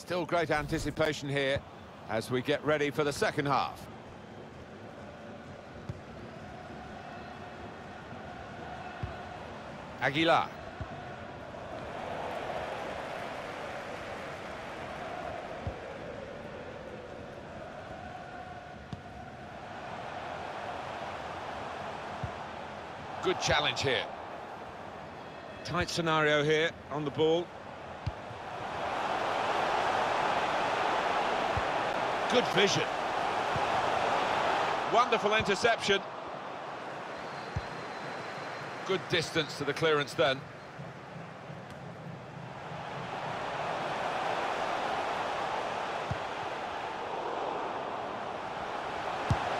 Still great anticipation here as we get ready for the second half. Aguilar. Good challenge here. Tight scenario here on the ball. Good vision. Wonderful interception. Good distance to the clearance then.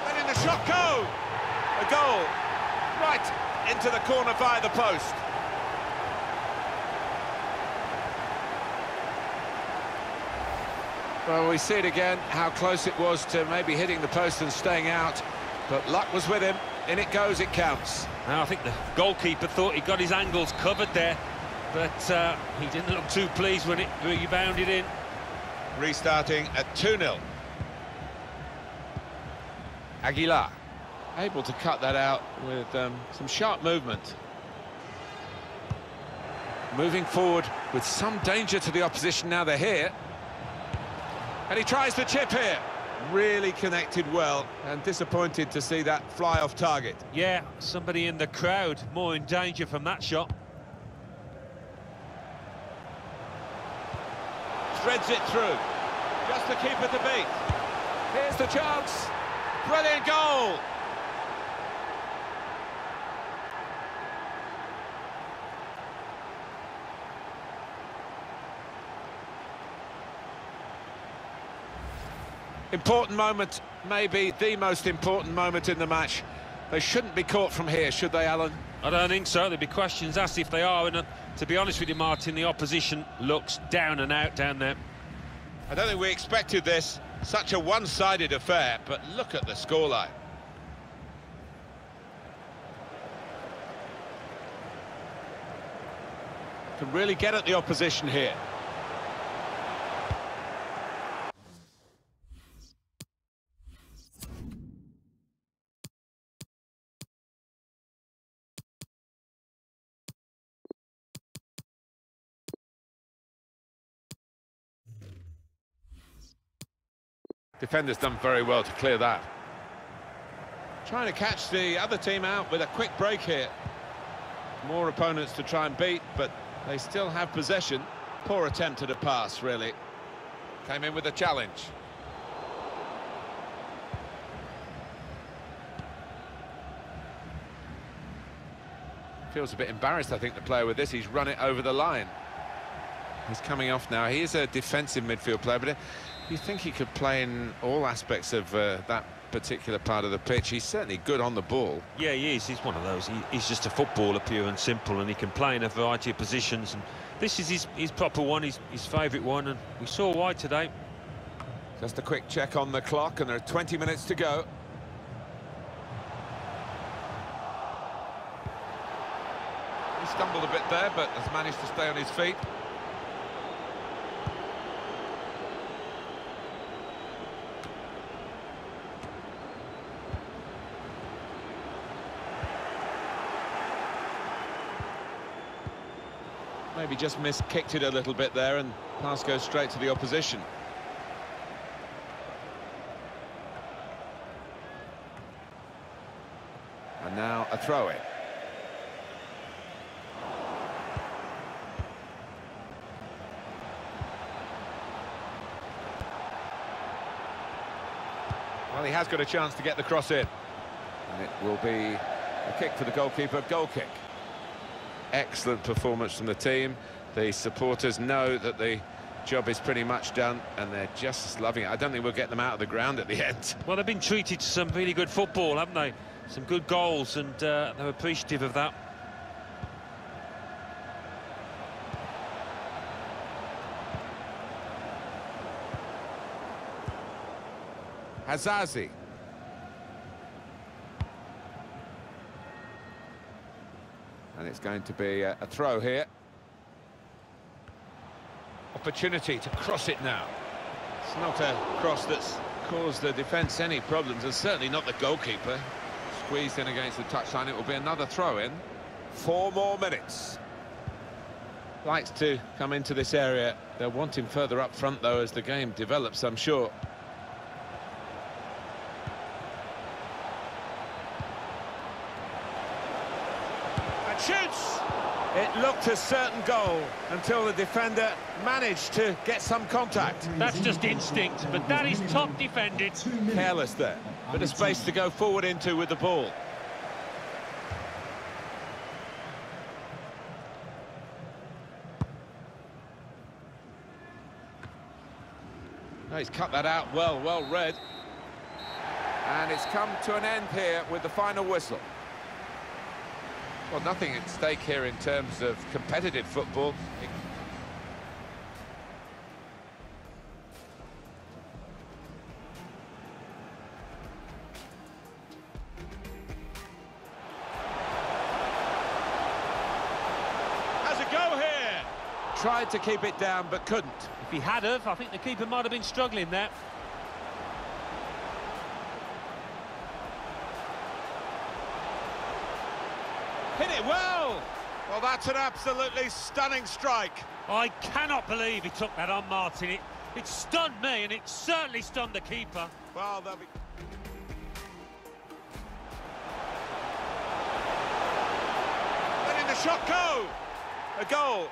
Letting the shot go! A goal. Right into the corner via the post. Well, we see it again, how close it was to maybe hitting the post and staying out. But luck was with him. In it goes, it counts. Now, I think the goalkeeper thought he got his angles covered there, but uh, he didn't look too pleased when it rebounded in. Restarting at 2-0. Aguilar, able to cut that out with um, some sharp movement. Moving forward with some danger to the opposition now they're here. And he tries the chip here. Really connected well and disappointed to see that fly off target. Yeah, somebody in the crowd more in danger from that shot. Threads it through. Just the keeper to beat. Here's the chance. Brilliant goal. Important moment, maybe the most important moment in the match. They shouldn't be caught from here, should they, Alan? I don't think so. There'd be questions asked if they are. And uh, to be honest with you, Martin, the opposition looks down and out down there. I don't think we expected this. Such a one-sided affair, but look at the scoreline. Can really get at the opposition here. Defender's done very well to clear that. Trying to catch the other team out with a quick break here. More opponents to try and beat, but they still have possession. Poor attempt at a pass, really. Came in with a challenge. Feels a bit embarrassed, I think, the player with this. He's run it over the line. He's coming off now. He is a defensive midfield player, but you think he could play in all aspects of uh, that particular part of the pitch. He's certainly good on the ball. Yeah, he is. He's one of those. He, he's just a footballer, pure and simple, and he can play in a variety of positions. And this is his, his proper one, his, his favourite one, and we saw why today. Just a quick check on the clock, and there are 20 minutes to go. He stumbled a bit there, but has managed to stay on his feet. Maybe just miss-kicked it a little bit there, and pass goes straight to the opposition. And now a throw-in. Well, he has got a chance to get the cross in. And it will be a kick for the goalkeeper, goal kick. Excellent performance from the team. The supporters know that the job is pretty much done and they're just loving it. I don't think we'll get them out of the ground at the end. Well, they've been treated to some really good football, haven't they? Some good goals and uh, they're appreciative of that. Hazazi. And it's going to be a, a throw here. Opportunity to cross it now. It's not a cross that's caused the defence any problems, and certainly not the goalkeeper. Squeezed in against the touchline, it will be another throw-in. Four more minutes. Likes to come into this area. They'll want him further up front, though, as the game develops, I'm sure. Shoots! It looked a certain goal until the defender managed to get some contact. That's just instinct, but that is top defended. Careless there. Bit of space to go forward into with the ball. No, he's cut that out well, well read. And it's come to an end here with the final whistle. Well, nothing at stake here in terms of competitive football. Has a go here. Tried to keep it down, but couldn't. If he had have, I think the keeper might have been struggling there. Hit it well. Well, that's an absolutely stunning strike. I cannot believe he took that on Martin. It, it stunned me, and it certainly stunned the keeper. Well, they'll be... Letting the shot go. A goal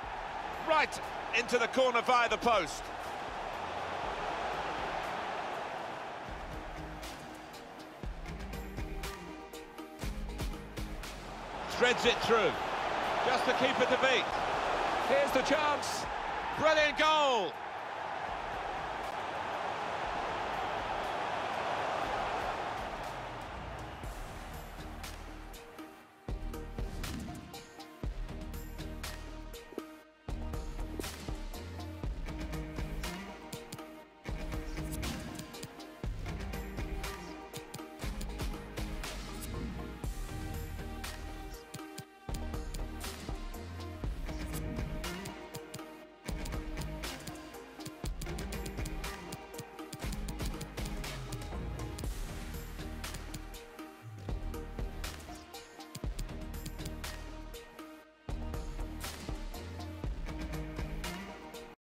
right into the corner via the post. Threads it through. Just the keeper to beat. Here's the chance. Brilliant goal.